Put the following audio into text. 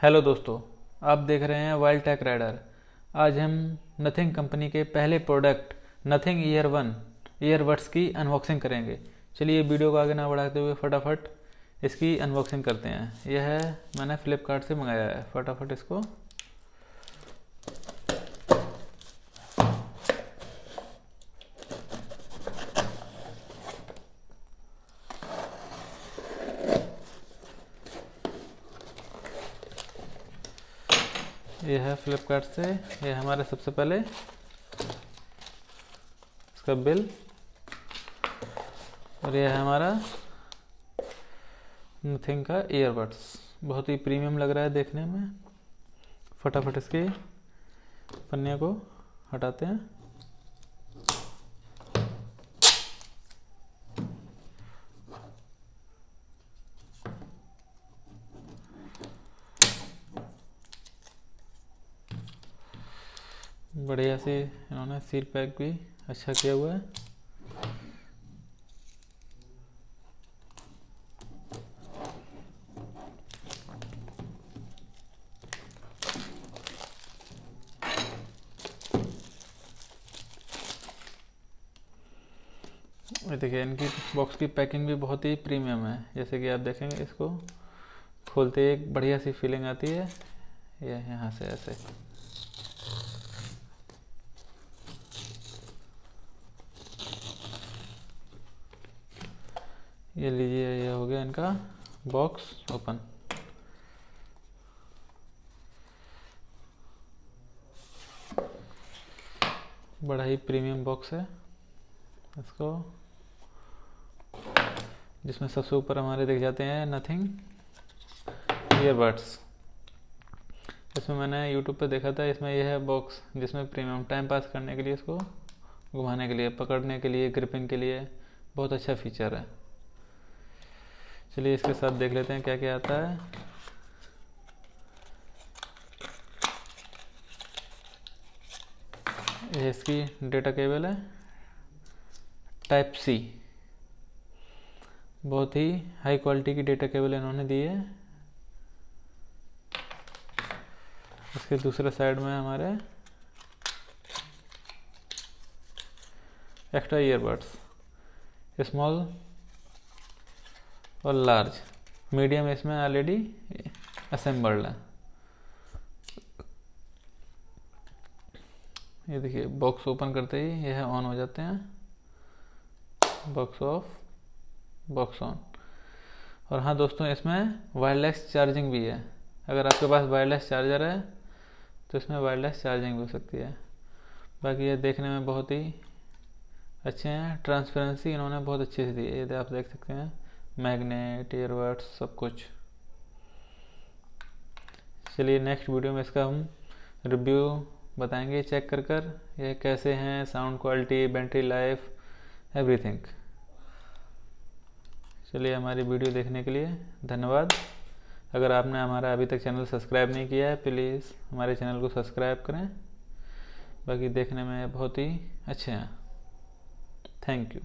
Hello दोस्तों, आप देख रहे हैं वाइल्ड टेक राइडर आज हम नथिंग कंपनी के पहले product Nothing ear one earbuds की अनबॉक्सिंग करेंगे। चलिए वीडियो को आगे ना बढ़ाते हुए फटाफट इसकी अनबॉक्सिंग करते हैं। यह है, मैंने फ्लिपकार्ट से मंगाया है। फटाफट इसको ये है फ्लिपकार्ट से। ये हमारे सबसे पहले इसका बिल। और ये है हमारा नथिंग का ईयरबड्स बहुत ही प्रीमियम लग रहा है देखने में। फटाफट इसके पन्ने को हटाते हैं। बढ़िया से इन्होंने सील पैक भी अच्छा किया हुआ है। देखिए, इनकी बॉक्स की पैकिंग भी बहुत ही प्रीमियम है। जैसे कि आप देखेंगे, इसको खोलते एक बढ़िया सी फीलिंग आती है। ये यहाँ से ऐसे। ये लीजिए, ये हो गया इनका बॉक्स ओपन बड़ा ही प्रीमियम बॉक्स है। इसको जिसमें सबसे ऊपर हमारे दिख जाते हैं नथिंग ईयरबड्स इसमें मैंने यूट्यूब पे देखा था, इसमें यह है बॉक्स जिसमें प्रीमियम टाइम पास करने के लिए इसको घुमाने के लिए, पकड़ने के लिए ग्रिपिंग के लिए बहुत अच्छा फीचर है। चलिए इसके साथ देख लेते हैं क्या क्या आता है। इसकी डेटा केबल है। Type C. बहुत ही हाई क्वालिटी की डेटा केबल इन्होंने दी है। इसके दूसरे साइड में हमारे एक्स्ट्रा ईयरबड्स। स्मॉल और लार्ज मीडियम इसमें ऑलरेडी असेंबल्ड है. ये देखिए बॉक्स ओपन करते ही यह ऑन हो जाते हैं. बॉक्स ऑफ़ बॉक्स ऑन और हाँ दोस्तों, इसमें वायरलेस चार्जिंग भी है. अगर आपके पास वायरलेस चार्जर है तो इसमें वायरलेस चार्जिंग भी हो सकती है. बाकी ये देखने में बहुत ही अच्छे हैं. ट्रांसपेरेंसी इन्होंने बहुत अच्छे से दी है. ये आप देख सकते हैं. मैग्नेट ईयरबड्स सब कुछ। चलिए नेक्स्ट वीडियो में इसका हम रिव्यू बताएँगे चेक कर कर, ये कैसे हैं sound quality battery life everything चलिए हमारी वीडियो देखने के लिए धन्यवाद। अगर आपने हमारा अभी तक चैनल सब्सक्राइब नहीं किया है प्लीज़ हमारे चैनल को सब्सक्राइब करें। बाकी देखने में बहुत ही अच्छे हैं। Thank you